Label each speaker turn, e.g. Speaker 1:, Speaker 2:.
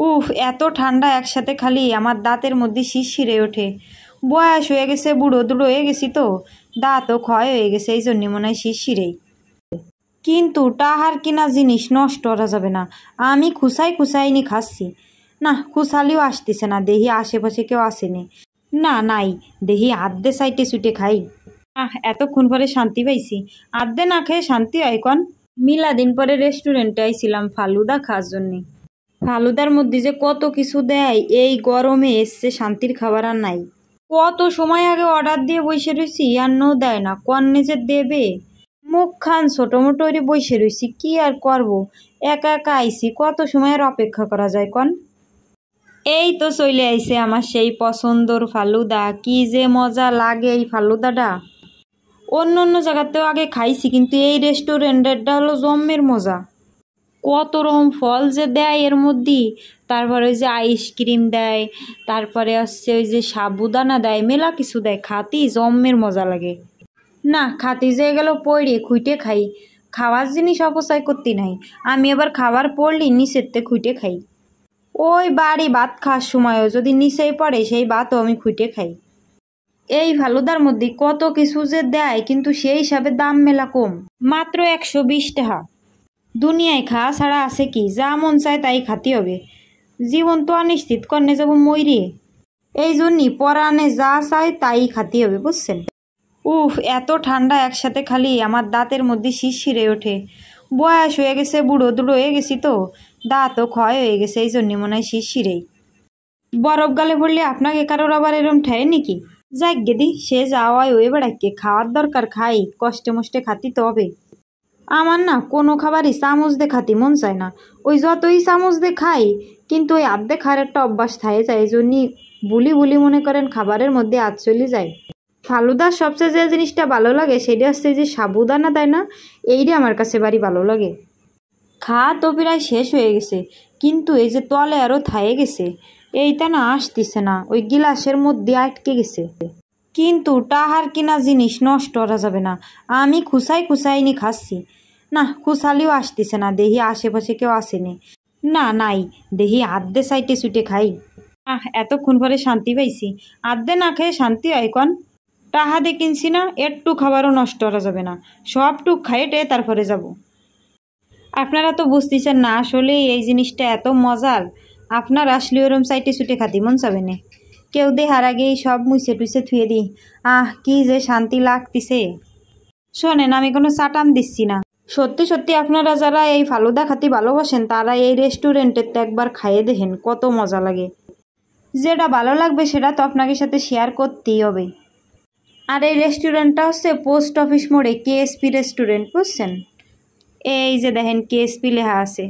Speaker 1: উফ, এত ঠান্ডা একসাথে খালি, আমার দাঁতের মধ্যে শিরশিরে ওঠে। বয়স হয়ে গেছে, বুড়ো দুড়ো হয়ে গেছি তো। দাঁতও ক্ষয় হয়ে গেছে এই জন্য মনে হয় শিরশিরেই। কিন্তু টাহার কিনা জিনিস নষ্ট করা যাবে না। আমি খুসাই খুসাইনি খাচ্ছি। না, খুসালিও আসতেছে না, দেহি আশেপাশে কেউ আসেনি। না, নাই, দেহি আদ্যে সাইটে সুটে খাই। আহ, এতক্ষণ পরে শান্তি পাইছি। আদ্যে না খেয়ে শান্তি হয় কন? মিলা দিন পরে রেস্টুরেন্টে আইছিলাম ফালুদা খাওয়ার জন্যে। ফালুদার মধ্যে যে কত কিছু দেয়, এই গরমে এসছে শান্তির খাবার আর নাই। কত সময় আগে অর্ডার দিয়ে বসে রয়েছি আর নো দেয় না কন্নে যে দেবে। মুখ খান ছোটো মোটো করে বসে রয়েছি কি আর করব? একা একা আইছি, কত সময় আর অপেক্ষা করা যায় কন? এই তো চলে আইছে আমার সেই পছন্দর ফালুদা, কি যে মজা লাগে এই ফালুদাটা। অন্য অন্য জায়গাতেও আগে খাইছি, কিন্তু এই রেস্টুরেন্টেরটা হলো জম্মের মজা। কত রকম ফল যে দেয় এর মধ্যে তারপরে ওই যে আইসক্রিম দেয়, তারপরে হচ্ছে ওই যে সাবুদানা দেয়, মেলা কিছু দেয়, খাতি জম্মের মজা লাগে। না, খাতি যে গেল পড়ে খুঁটে খাই। খাওয়ার জিনিস অপচয় করতে নাই। আমি এবার খাবার পড়লি নিচেরতে খুঁটে খাই। ওই বাড়ি ভাত খাওয়ার সময়ও যদি নিচেই পড়ে, সেই ভাতও আমি খুঁটে খাই। এই ফালুদার মধ্যে কত কিছু যে দেয়, কিন্তু সেই হিসাবে দাম মেলা কম। মাত্র একশো বিশ টাকা। দুনিয়ায় খাওয়া ছাড়া আছে কি? যা মন চায় তাই খাতে হবে। জীবন তো অনিশ্চিত কর্নে যাব ময়রে এই জন্যই পরাণে যা চায় তাই খাতে হবে, বুঝছেন? উফ, এত ঠান্ডা একসাথে খালি আমার দাঁতের মধ্যে শিরশিরে ওঠে। বয়স হয়ে গেছে, বুড়ো দুড়ো হয়ে গেছি তো। দাঁতও ক্ষয় হয়ে গেছে, এই জন্য মনে হয় শিরশিরেই। বরফ গালে পড়লে আপনাকে কারোর আবার এরম ঠায় নাকি? যাক গেদি, সে যাওয়ায় ওই বেড়াকে খাওয়ার দরকার খাই, কষ্টে মষ্টে খাতি তো হবে। আমার না কোনো খাবারই চামচ দিয়ে খাতি মন চায় না। ওই যতই চামচ দিয়ে খাই কিন্তু ওই আর্ধে খাওয়ার একটা অভ্যাস থাকে যায়, এই জন্যই বুলি বুলি মনে করেন খাবারের মধ্যে আজ চলে যায়। ফালুদার সবচেয়ে যে জিনিসটা ভালো লাগে, সেটা হচ্ছে যে সাবুদানা দেয় না, এইটা আমার কাছে বাড়ি ভালো লাগে। খাওয়া তো প্রায় শেষ হয়ে গেছে, কিন্তু এই যে তলে আরও থায়ে গেছে, এইটা না আসতেছে না, ওই গিলাসের মধ্যে আটকে গেছে। কিন্তু টাহার কিনা জিনিস নষ্ট করা যাবে না, আমি খুসাই খুসাইনি খাচ্ছি। না, খুশালিও আসতেছে না, দেহি আশেপাশে কেউ আসেনি। না, নাই, দেহি আদ্যে সাইটে সুটে খাই। আহ, এতক্ষণ পরে শান্তি পাইছি। আদ্যে না খেয়ে শান্তি হয় কন? টাহা দিয়ে কিনছি না, একটু খাবারও নষ্ট করা যাবে না। সবটুক খাইটে তারপরে যাব। আপনারা তো বুঝতেছেন না, আসলে এই জিনিসটা এত মজার। আপনার আসলে ওরম সাইটে সুটে খাতি মন চাবে না। কেউ দেহার আগেই সব মুছে টুছে থুয়ে দিই। আহ, কি যে শান্তি লাগতিছে। শোনেন, আমি কোনো চাটাম দিচ্ছি না। সত্যি সত্যি আপনারা যারা এই ফালুদা খাতি ভালোবাসেন, তারা এই রেস্টুরেন্টের তো একবার খাইয়ে দেখেন, কত মজা লাগে। যেটা ভালো লাগবে সেটা তো আপনাকে সাথে শেয়ার করতেই হবে। আর এই রেস্টুরেন্টটা হচ্ছে পোস্ট অফিস মোড়ে কেএসপি রেস্টুরেন্ট, বুঝছেন? এই যে দেখেন কেএসপি লেখা আছে।